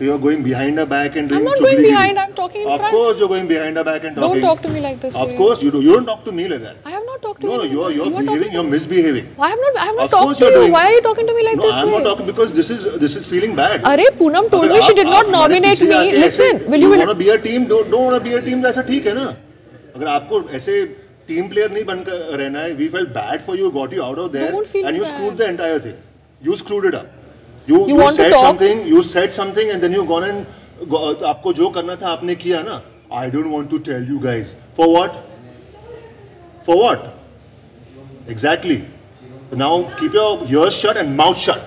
You're going behind her back and doing I'm not going chugli-giri. behind, I'm talking in Of front. course, you're going behind her back and Don't talking. talk to me like this Of way. course, you do. You don't talk to me like that. I have not talked to No, you. no, you're you're You are behaving. talking- You're misbehaving. I have not. I have not Of talked course to you're you. doing- Why are you talking to me like no, this I'm way? not talking because this is this is feeling bad. अरे Poonam told अगर me she आप- did not आप हमारे nominate पीछे me. आके Listen, ऐसे- will you? you want to be a team? Don't don't want to be a team. ऐसा ठीक है ना? अगर आपको ऐसे टीम प्लेयर नहीं बनकर रहना है, we felt bad for you, got you out of there, Don't feel and you bad. screwed the entire thing. You screwed it up. You You you, want to said talk? something. You said something, and then you gone and go, आपको जो करना था आपने किया ना. I don't want to tell you guys. For what? For what? Exactly. Now keep your ears shut and mouth shut.